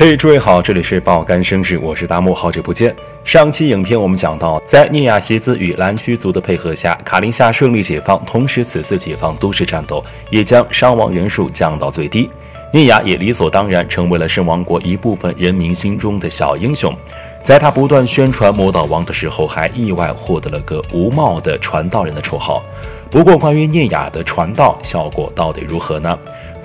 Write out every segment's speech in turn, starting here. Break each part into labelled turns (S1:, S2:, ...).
S1: 嘿，诸位好，这里是爆肝生日，我是大木，好久不见。上期影片我们讲到，在聂亚西兹与蓝驱族的配合下，卡林夏顺利解放，同时此次解放都市战斗也将伤亡人数降到最低，聂亚也理所当然成为了圣王国一部分人民心中的小英雄。在他不断宣传魔导王的时候，还意外获得了个无帽的传道人的绰号。不过，关于聂亚的传道效果到底如何呢？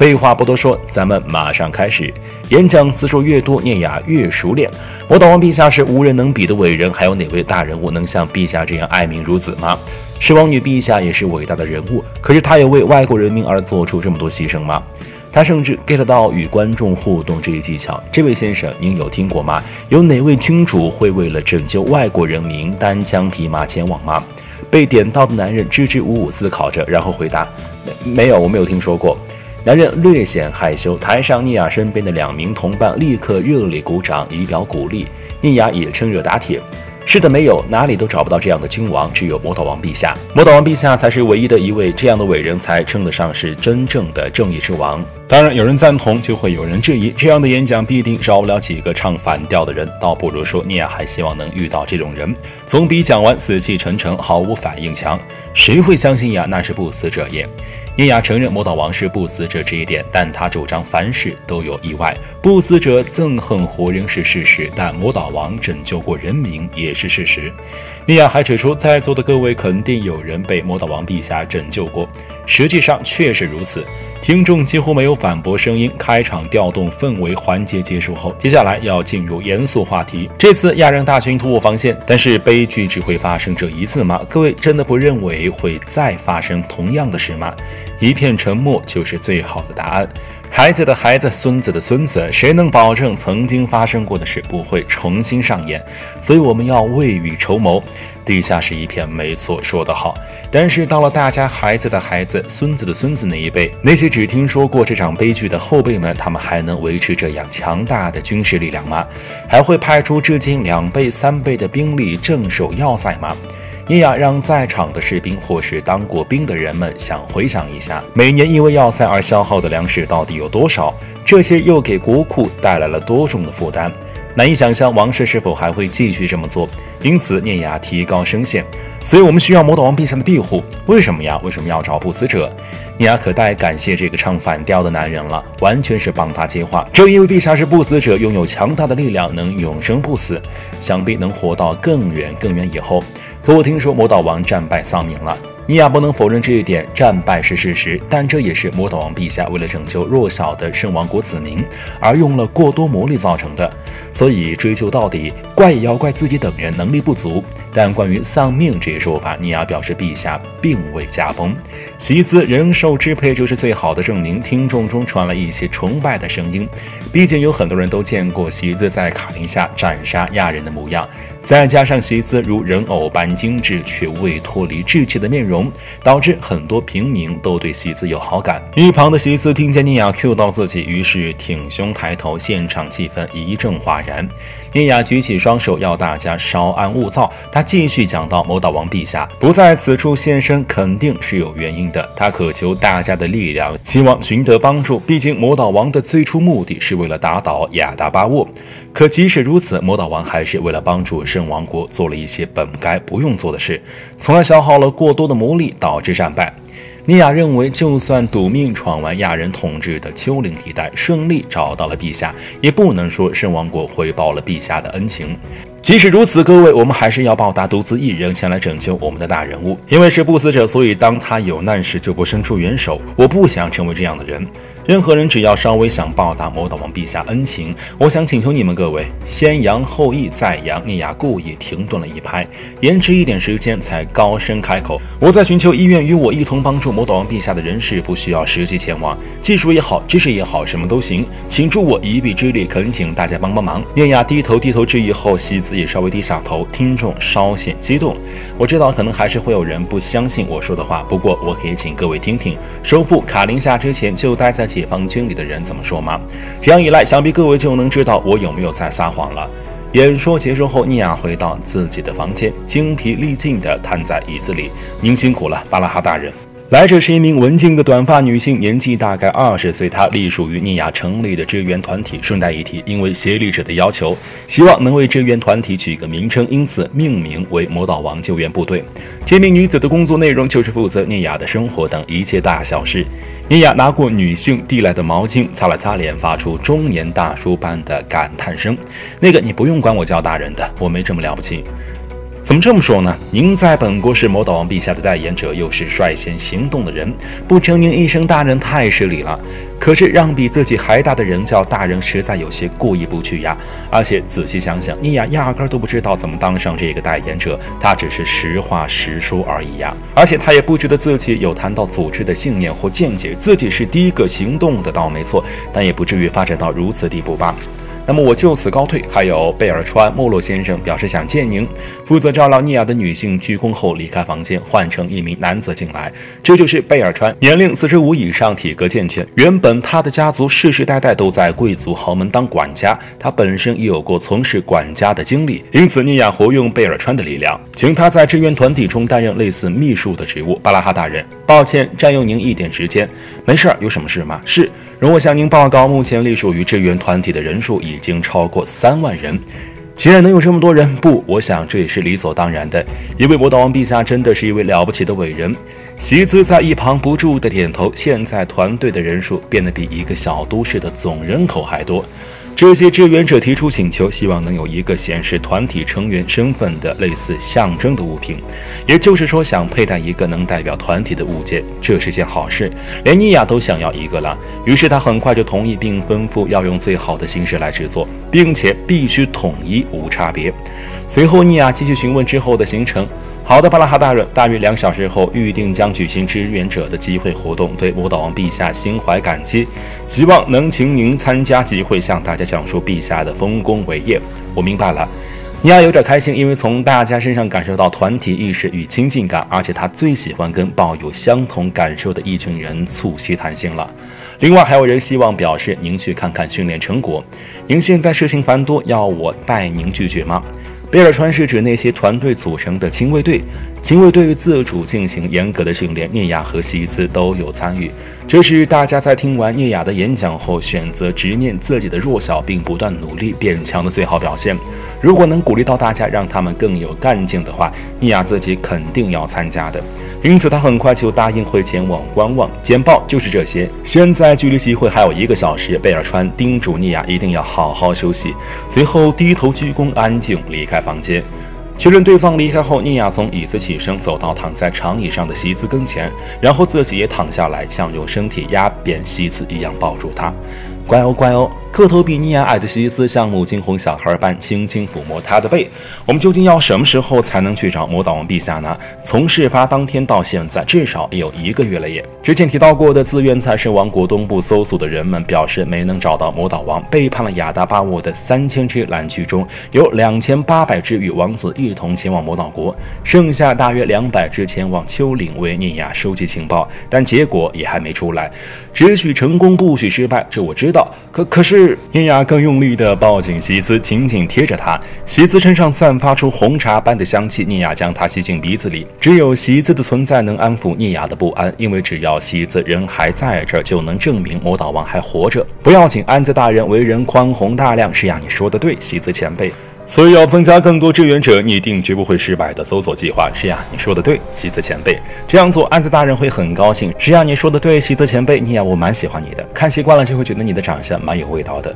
S1: 废话不多说，咱们马上开始。演讲次数越多，念雅越熟练。魔导王陛下是无人能比的伟人，还有哪位大人物能像陛下这样爱民如子吗？狮王女陛下也是伟大的人物，可是她有为外国人民而做出这么多牺牲吗？她甚至 get 到与观众互动这一技巧。这位先生，您有听过吗？有哪位君主会为了拯救外国人民单枪匹马前往吗？被点到的男人支支吾吾思考着，然后回答：没没有，我没有听说过。男人略显害羞，台上尼亚身边的两名同伴立刻热烈鼓掌，以表鼓励。尼亚也趁热打铁：“是的，没有，哪里都找不到这样的君王，只有魔导王陛下。魔导王陛下才是唯一的一位这样的伟人，才称得上是真正的正义之王。”当然，有人赞同，就会有人质疑。这样的演讲必定少不了几个唱反调的人，倒不如说尼亚还希望能遇到这种人，总比讲完死气沉沉、毫无反应强。谁会相信呀？那是不死者也。聂雅承认魔导王是不死者这一点，但他主张凡事都有意外，不死者憎恨活人是事实，但魔导王拯救过人民也是事实。聂雅还指出，在座的各位肯定有人被魔导王陛下拯救过，实际上确实如此。听众几乎没有反驳声音。开场调动氛围环节结束后，接下来要进入严肃话题。这次亚人大军突破防线，但是悲剧只会发生这一次吗？各位真的不认为会再发生同样的事吗？一片沉默就是最好的答案。孩子的孩子，孙子的孙子，谁能保证曾经发生过的事不会重新上演？所以我们要未雨绸缪。地下是一片，没错，说得好。但是到了大家孩子的孩子、孙子的孙子那一辈，那些只听说过这场悲剧的后辈们，他们还能维持这样强大的军事力量吗？还会派出至今两倍、三倍的兵力镇守要塞吗？尼亚让在场的士兵或是当过兵的人们想回想一下，每年因为要塞而消耗的粮食到底有多少？这些又给国库带来了多重的负担？难以想象王室是否还会继续这么做。因此，聂雅提高声线，所以我们需要魔导王陛下的庇护。为什么呀？为什么要找不死者？聂雅可太感谢这个唱反调的男人了，完全是帮他接话。正因为陛下是不死者，拥有强大的力量，能永生不死，想必能活到更远更远以后。可我听说魔导王战败丧命了，尼亚不能否认这一点，战败是事实，但这也是魔导王陛下为了拯救弱小的圣王国子民而用了过多魔力造成的。所以追究到底，怪也要怪自己等人能力不足。但关于丧命这一说法，尼亚表示陛下并未驾崩，席兹人兽支配就是最好的证明。听众中传来一些崇拜的声音，毕竟有很多人都见过席兹在卡林下斩杀亚人的模样。再加上席兹如人偶般精致却未脱离稚气的面容，导致很多平民都对席兹有好感。一旁的席兹听见妮亚 Q 到自己，于是挺胸抬头，现场气氛一阵哗然。妮亚举起双手，要大家稍安勿躁。他继续讲到：“魔导王陛下不在此处现身，肯定是有原因的。他渴求大家的力量，希望寻得帮助。毕竟魔导王的最初目的是为了打倒亚达巴沃。可即使如此，魔导王还是为了帮助圣王国做了一些本该不用做的事，从而消耗了过多的魔力，导致战败。”尼亚认为，就算赌命闯完亚人统治的丘陵地带，顺利找到了陛下，也不能说圣王国回报了陛下的恩情。即使如此，各位，我们还是要报答独自一人前来拯救我们的大人物。因为是不死者，所以当他有难时就不伸出援手。我不想成为这样的人。任何人只要稍微想报答魔导王陛下恩情，我想请求你们各位先扬后抑，再扬。尼亚故意停顿了一拍，延迟一点时间，才高声开口：“我在寻求医院与我一同帮助魔导王陛下的人士，不需要实际前往，技术也好，知识也好，什么都行，请助我一臂之力，恳请大家帮帮忙。”聂亚低头低头致意后，西子。也稍微低下头，听众稍显激动。我知道可能还是会有人不相信我说的话，不过我可以请各位听听收复卡林夏之前就待在解放军里的人怎么说吗？这样一来，想必各位就能知道我有没有在撒谎了。演说结束后，尼亚回到自己的房间，精疲力尽地瘫在椅子里。您辛苦了，巴拉哈大人。来者是一名文静的短发女性，年纪大概二十岁。她隶属于尼亚成立的支援团体。顺带一提，因为协力者的要求，希望能为支援团体取一个名称，因此命名为魔导王救援部队。这名女子的工作内容就是负责尼亚的生活等一切大小事。尼亚拿过女性递来的毛巾，擦了擦脸，发出中年大叔般的感叹声：“那个，你不用管我叫大人的，我没这么了不起。”怎么这么说呢？您在本国是魔导王陛下的代言者，又是率先行动的人，不称您一声大人太失礼了。可是让比自己还大的人叫大人，实在有些过意不去呀。而且仔细想想，妮亚压根都不知道怎么当上这个代言者，他只是实话实说而已呀。而且他也不觉得自己有谈到组织的信念或见解，自己是第一个行动的，倒没错，但也不至于发展到如此地步吧。那么我就此告退。还有贝尔川莫洛先生表示想见您。负责照料尼亚的女性鞠躬后离开房间，换成一名男子进来。这就是贝尔川，年龄四十五以上，体格健全。原本他的家族世世代代都在贵族豪门当管家，他本身也有过从事管家的经历，因此尼亚活用贝尔川的力量，请他在支援团体中担任类似秘书的职务。巴拉哈大人，抱歉占用您一点时间。没事儿，有什么事吗？是，容我向您报告，目前隶属于支援团体的人数已已经超过三万人。既然能有这么多人？不，我想这也是理所当然的，因为魔导王陛下真的是一位了不起的伟人。席兹在一旁不住的点头。现在团队的人数变得比一个小都市的总人口还多。这些志愿者提出请求，希望能有一个显示团体成员身份的类似象征的物品，也就是说，想佩戴一个能代表团体的物件。这是件好事，连尼亚都想要一个了。于是他很快就同意，并吩咐要用最好的形式来制作，并且必须统一无差别。随后，尼亚继续询问之后的行程。好的，巴拉哈大人，大约两小时后预定将举行支援者的集会活动，对舞蹈王陛下心怀感激，希望能请您参加集会，向大家讲述陛下的丰功伟业。我明白了，尼亚有点开心，因为从大家身上感受到团体意识与亲近感，而且他最喜欢跟抱有相同感受的一群人促膝谈心了。另外，还有人希望表示您去看看训练成果。您现在事情繁多，要我带您拒绝吗？贝尔川是指那些团队组成的亲卫队，亲卫队自主进行严格的训练，聂亚和西兹都有参与。这是大家在听完聂亚的演讲后，选择直面自己的弱小，并不断努力变强的最好表现。如果能鼓励到大家，让他们更有干劲的话，聂亚自己肯定要参加的。因此，他很快就答应会前往观望。简报就是这些。现在距离集会还有一个小时，贝尔川叮嘱聂亚一定要好好休息。随后低头鞠躬，安静离开房间。确认对方离开后，尼亚从椅子起身，走到躺在长椅上的席子跟前，然后自己也躺下来，像用身体压扁席子一样抱住他。乖哦，乖哦。个头比尼亚艾德西斯像母亲哄小孩般轻轻抚摸他的背。我们究竟要什么时候才能去找魔导王陛下呢？从事发当天到现在，至少也有一个月了耶。之前提到过的自愿财神王国东部搜索的人们表示，没能找到魔导王，背叛了亚达巴沃的三千只蓝区中，有两千八百只与王子一同前往魔导国，剩下大约两百只前往丘陵为尼亚收集情报，但结果也还没出来。只许成功，不许失败，这我知道。可可是。尼亚更用力的抱紧席子，紧紧贴着他。席子身上散发出红茶般的香气，尼亚将它吸进鼻子里。只有席子的存在能安抚尼亚的不安，因为只要席子人还在这儿，就能证明魔导王还活着。不要紧，安子大人为人宽宏大量。是呀，你说的对，席子前辈。所以要增加更多志愿者，拟定绝不会失败的搜索计划。是呀，你说的对，西子前辈，这样做安子大人会很高兴。是呀，你说的对，西子前辈，你呀，我蛮喜欢你的，看习惯了就会觉得你的长相蛮有味道的。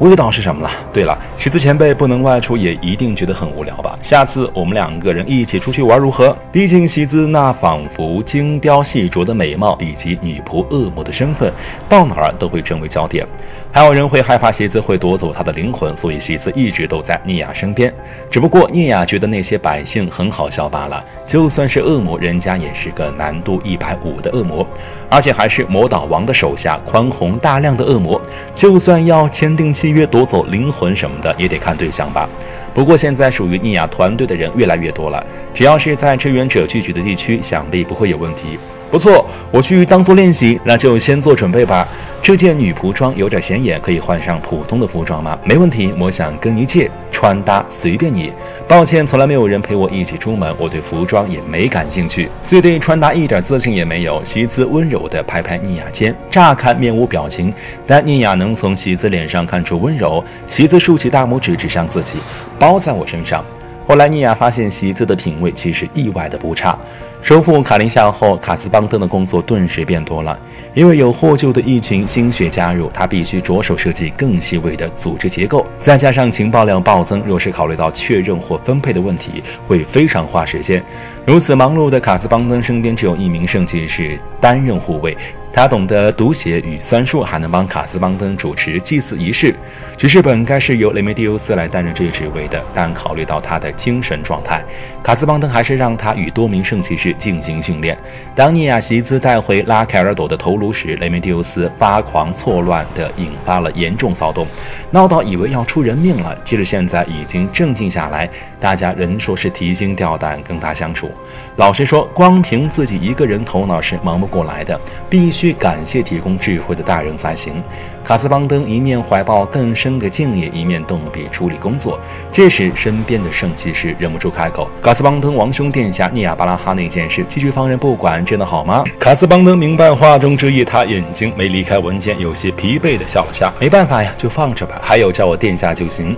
S1: 味道是什么了？对了，喜子前辈不能外出，也一定觉得很无聊吧？下次我们两个人一起出去玩如何？毕竟喜子那仿佛精雕细琢的美貌，以及女仆恶魔的身份，到哪儿都会成为焦点。还有人会害怕喜子会夺走他的灵魂，所以喜子一直都在聂雅身边。只不过聂雅觉得那些百姓很好笑罢了。就算是恶魔，人家也是个难度一百五的恶魔，而且还是魔导王的手下，宽宏大量的恶魔。就算要签订契。约夺走灵魂什么的也得看对象吧。不过现在属于尼亚团队的人越来越多了，只要是在支援者聚集的地区，想必不会有问题。不错，我去当做练习，那就先做准备吧。这件女仆装有点显眼，可以换上普通的服装吗？没问题，我想跟你借，穿搭随便你。抱歉，从来没有人陪我一起出门，我对服装也没感兴趣，所以对穿搭一点自信也没有。席兹温柔地拍拍妮亚肩，乍看面无表情，但妮亚能从席兹脸上看出温柔。席兹竖起大拇指指向自己，包在我身上。后来，妮亚发现席兹的品味其实意外的不差。收复卡林夏后，卡斯邦登的工作顿时变多了，因为有获救的一群新血加入，他必须着手设计更细微的组织结构。再加上情报量暴增，若是考虑到确认或分配的问题，会非常花时间。如此忙碌的卡斯邦登身边只有一名圣骑士担任护卫。他懂得读写与算术，还能帮卡斯邦登主持祭祀仪式。其实本该是由雷梅蒂欧斯来担任这一职位的，但考虑到他的精神状态，卡斯邦登还是让他与多名圣骑士进行训练。当尼亚席兹带回拉凯尔朵的头颅时，雷梅蒂欧斯发狂错乱地引发了严重骚动，闹到以为要出人命了。即使现在已经镇静下来，大家仍说是提心吊胆跟他相处。老实说，光凭自己一个人头脑是忙不过来的，必须。需感谢提供智慧的大人才行。卡斯邦登一面怀抱更深的敬意，一面动笔处理工作。这时，身边的圣骑士忍不住开口：“卡斯邦登王兄殿下，尼亚巴拉哈那件事，继续放任不管，真的好吗？”卡斯邦登明白话中之意，他眼睛没离开文件，有些疲惫地笑了笑：“没办法呀，就放着吧。还有，叫我殿下就行。”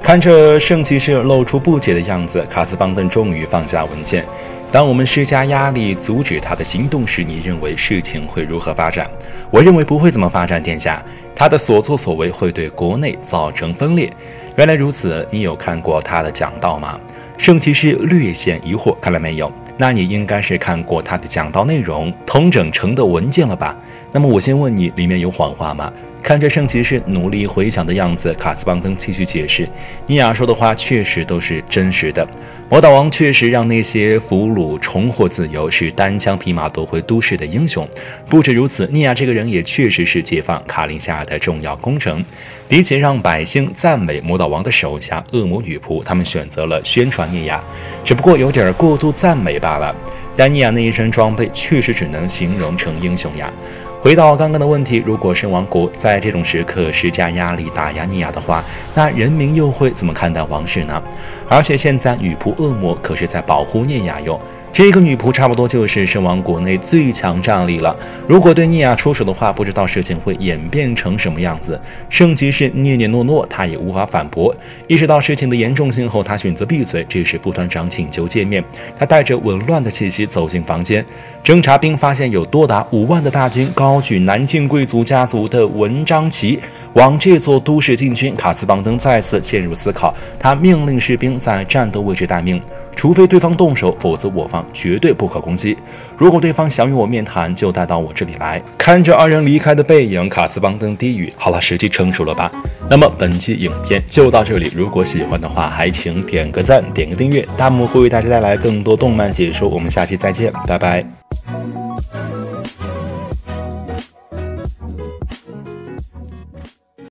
S1: 看着圣骑士露出不解的样子，卡斯邦登终于放下文件。当我们施加压力阻止他的行动时，你认为事情会如何发展？我认为不会怎么发展，殿下。他的所作所为会对国内造成分裂。原来如此，你有看过他的讲道吗？圣骑士略显疑惑，看来没有。那你应该是看过他的讲道内容同整成的文件了吧？那么我先问你，里面有谎话吗？看着圣骑士努力回想的样子，卡斯邦登继续解释：“尼亚说的话确实都是真实的。魔导王确实让那些俘虏重获自由，是单枪匹马夺回都市的英雄。不止如此，尼亚这个人也确实是解放卡林夏的重要功臣。比起让百姓赞美魔导王的手下恶魔女仆，他们选择了宣传尼亚，只不过有点过度赞美罢了。但尼亚那一身装备确实只能形容成英雄呀。”回到刚刚的问题，如果圣王国在这种时刻施加压力打压尼亚的话，那人民又会怎么看待王室呢？而且现在女仆恶魔可是在保护聂亚哟。这个女仆差不多就是圣王国内最强战力了。如果对尼亚出手的话，不知道事情会演变成什么样子。圣骑士念念诺诺，他也无法反驳。意识到事情的严重性后，他选择闭嘴。这时副团长请求见面，他带着紊乱的气息走进房间。侦察兵发现有多达五万的大军高举南境贵族家族的文章旗，往这座都市进军。卡斯邦登再次陷入思考，他命令士兵在战斗位置待命，除非对方动手，否则我方。绝对不可攻击。如果对方想与我面谈，就带到我这里来。看着二人离开的背影，卡斯邦登低语：“好了，时机成熟了吧？”那么本期影片就到这里。如果喜欢的话，还请点个赞，点个订阅。大木会为大家带来更多动漫解说。我们下期再见，拜拜。